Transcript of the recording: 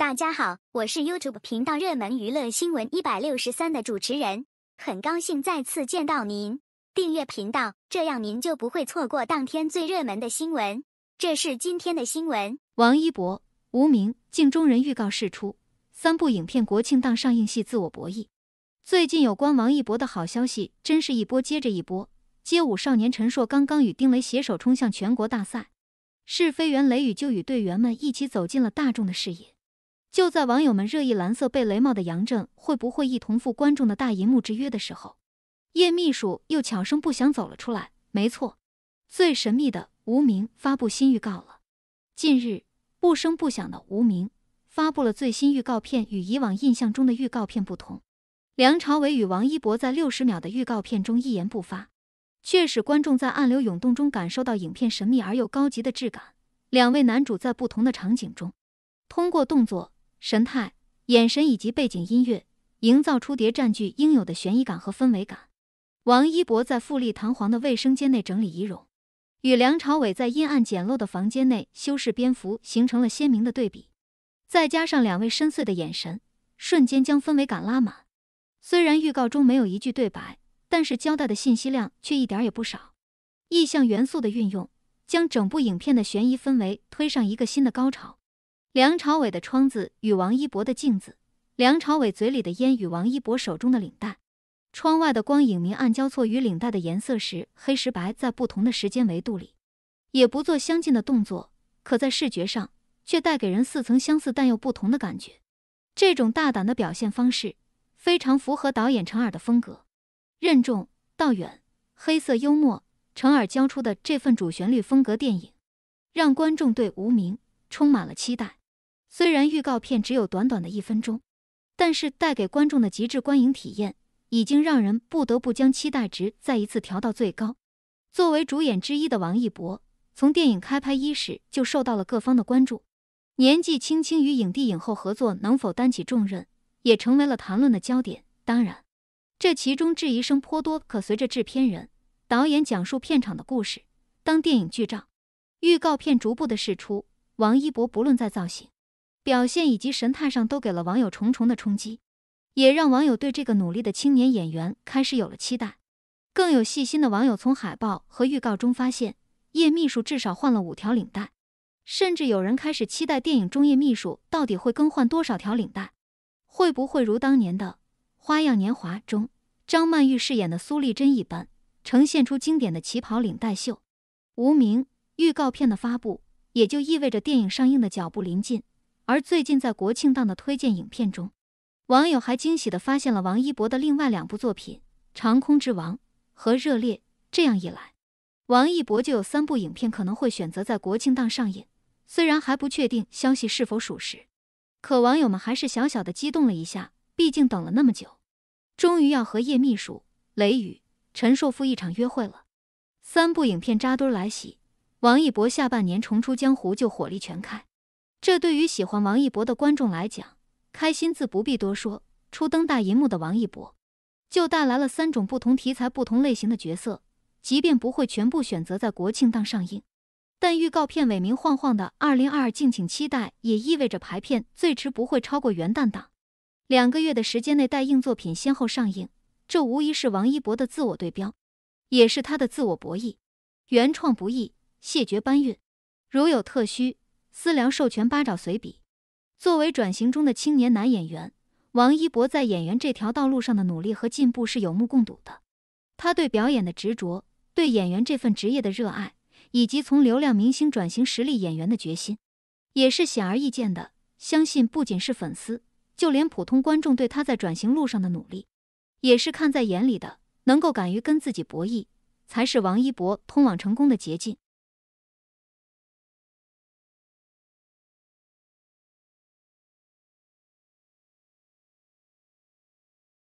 大家好，我是 YouTube 频道热门娱乐新闻一百六十三的主持人，很高兴再次见到您。订阅频道，这样您就不会错过当天最热门的新闻。这是今天的新闻：王一博、无名镜中人预告释出，三部影片国庆档上映系自我博弈。最近有关王一博的好消息真是一波接着一波。街舞少年陈硕刚刚与丁雷携手冲向全国大赛，试飞员雷雨就与队员们一起走进了大众的视野。就在网友们热议蓝色贝雷帽的杨震会不会一同赴观众的大银幕之约的时候，叶秘书又悄声不响走了出来。没错，最神秘的无名发布新预告了。近日，不声不响的无名发布了最新预告片，与以往印象中的预告片不同。梁朝伟与王一博在六十秒的预告片中一言不发。却使观众在暗流涌动中感受到影片神秘而又高级的质感。两位男主在不同的场景中，通过动作、神态、眼神以及背景音乐，营造出谍战剧应有的悬疑感和氛围感。王一博在富丽堂皇的卫生间内整理仪容，与梁朝伟在阴暗简陋的房间内修饰蝙蝠，形成了鲜明的对比。再加上两位深邃的眼神，瞬间将氛围感拉满。虽然预告中没有一句对白。但是交代的信息量却一点也不少，意象元素的运用将整部影片的悬疑氛围推上一个新的高潮。梁朝伟的窗子与王一博的镜子，梁朝伟嘴里的烟与王一博手中的领带，窗外的光影明暗交错与领带的颜色时黑时白，在不同的时间维度里也不做相近的动作，可在视觉上却带给人似曾相似但又不同的感觉。这种大胆的表现方式非常符合导演陈耳的风格。任重道远、黑色幽默，陈耳交出的这份主旋律风格电影，让观众对《无名》充满了期待。虽然预告片只有短短的一分钟，但是带给观众的极致观影体验，已经让人不得不将期待值再一次调到最高。作为主演之一的王一博，从电影开拍伊始就受到了各方的关注。年纪轻轻与影帝影后合作，能否担起重任，也成为了谈论的焦点。当然。这其中质疑声颇多，可随着制片人、导演讲述片场的故事，当电影剧照、预告片逐步的释出，王一博不论在造型、表现以及神态上，都给了网友重重的冲击，也让网友对这个努力的青年演员开始有了期待。更有细心的网友从海报和预告中发现，叶秘书至少换了五条领带，甚至有人开始期待电影中叶秘书到底会更换多少条领带，会不会如当年的？《花样年华》中，张曼玉饰演的苏丽珍一般，呈现出经典的旗袍领带秀。无名预告片的发布，也就意味着电影上映的脚步临近。而最近在国庆档的推荐影片中，网友还惊喜地发现了王一博的另外两部作品《长空之王》和《热烈》。这样一来，王一博就有三部影片可能会选择在国庆档上映。虽然还不确定消息是否属实，可网友们还是小小的激动了一下。毕竟等了那么久，终于要和叶秘书、雷雨、陈硕赴一场约会了。三部影片扎堆来袭，王一博下半年重出江湖就火力全开。这对于喜欢王一博的观众来讲，开心自不必多说。初登大银幕的王一博，就带来了三种不同题材、不同类型的角色。即便不会全部选择在国庆档上映，但预告片尾明晃晃的“二零二二”，敬请期待，也意味着排片最迟不会超过元旦档。两个月的时间内，待映作品先后上映，这无疑是王一博的自我对标，也是他的自我博弈。原创不易，谢绝搬运。如有特需，私聊授权。八爪随笔。作为转型中的青年男演员，王一博在演员这条道路上的努力和进步是有目共睹的。他对表演的执着，对演员这份职业的热爱，以及从流量明星转型实力演员的决心，也是显而易见的。相信不仅是粉丝。就连普通观众对他在转型路上的努力，也是看在眼里的。能够敢于跟自己博弈，才是王一博通往成功的捷径。